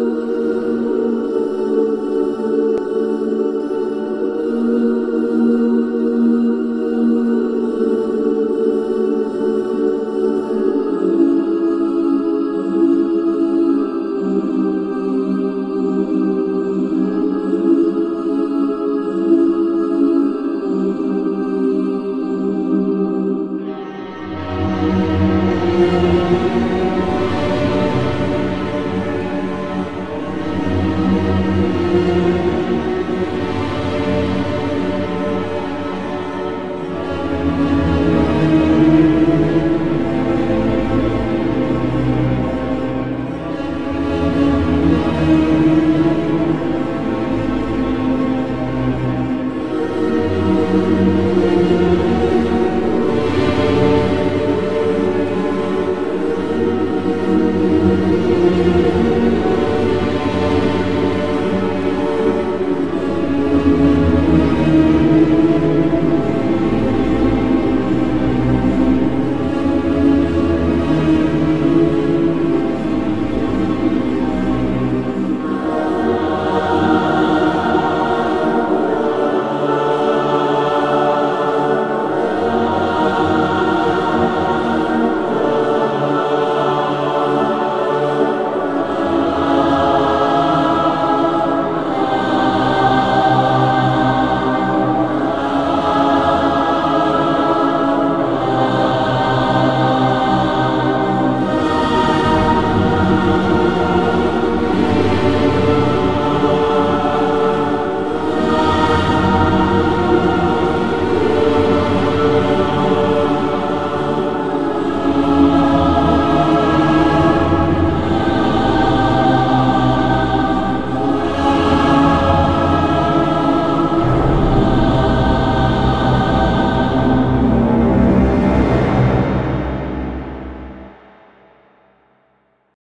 Ooh.